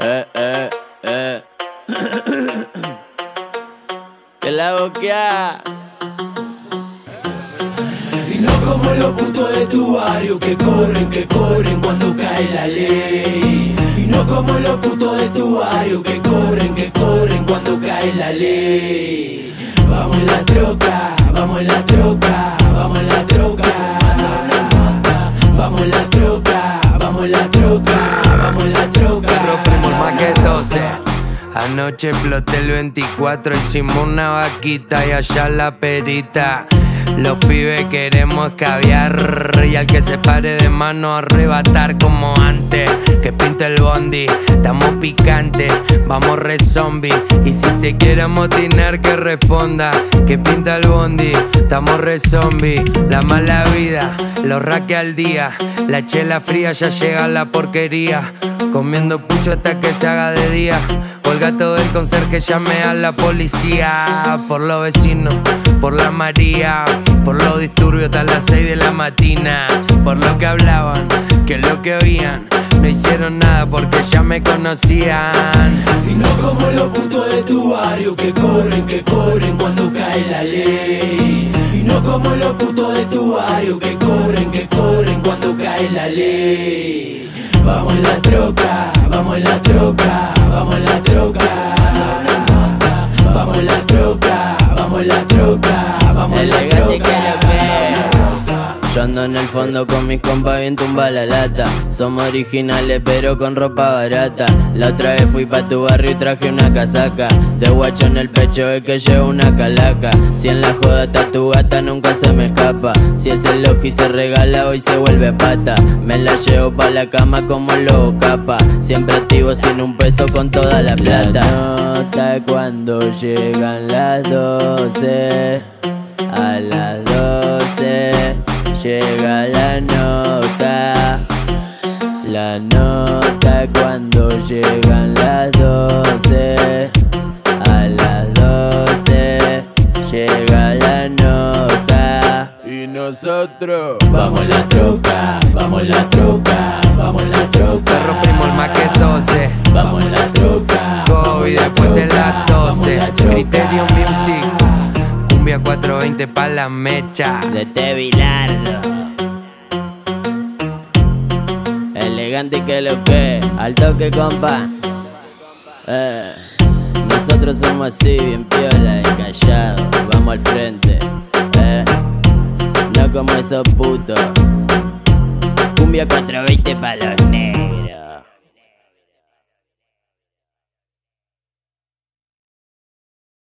Eh, eh, eh. que la boquea. Y no como los putos de tu barrio que corren, que corren cuando cae la ley. Y no como los putos de tu barrio que corren, que corren cuando cae la ley. Vamos en la troca, vamos en la troca, vamos en la troca. Vamos en la troca, vamos en la troca, vamos en la troca. Rompimos más que 12. Anoche exploté el 24, hicimos una vaquita y allá la perita. Los pibes queremos caviar y al que se pare de mano arrebatar como antes. Que pinte el bondi, estamos picantes, vamos re zombie. Y si se quiere amotinar que responda, que pinta el bondi, estamos re zombie. La mala vida, los raques al día, la chela fría ya llega la porquería. Comiendo pucho hasta que se haga de día. O el gato del conserje llame a la policía. Por los vecinos, por la María. Por los disturbios hasta las 6 de la mañana. Por lo que hablaban, que lo que oían. No hicieron nada porque ya me conocían. Y no como los putos de tu barrio que corren, que corren cuando cae la ley. Y no como los putos de tu barrio que corren, que corren cuando cae la ley. Vamos en la troca, vamos en la troca, vamos en la troca. Ando en el fondo con mis compas bien tumba la lata. Somos originales pero con ropa barata. La otra vez fui pa' tu barrio y traje una casaca. De guacho en el pecho es que llevo una calaca. Si en la joda está tu gata nunca se me escapa. Si es el y se regala hoy se vuelve pata. Me la llevo pa' la cama como lobo capa. Siempre activo sin un peso con toda la plata. Nota cuando llegan las doce a las 12 llega la nota. La nota cuando llegan las 12. A las 12 llega la nota. Y nosotros. Vamos en la troca, vamos en la troca, vamos en la troca. rompimos el más que 12. Vamos en la Cumbia 420 pa' la mecha. De Bilardo. Elegante que lo que, al toque compa. Eh, nosotros somos así, bien piola y callados. Vamos al frente. Eh, no como esos putos. Cumbia 420 pa' los negros.